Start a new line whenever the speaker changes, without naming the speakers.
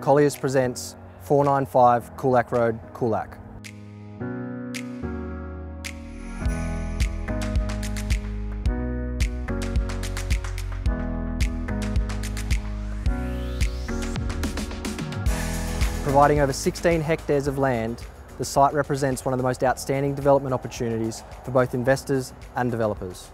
Colliers presents 495 Coolac Road, Coolac. Providing over 16 hectares of land, the site represents one of the most outstanding development opportunities for both investors and developers.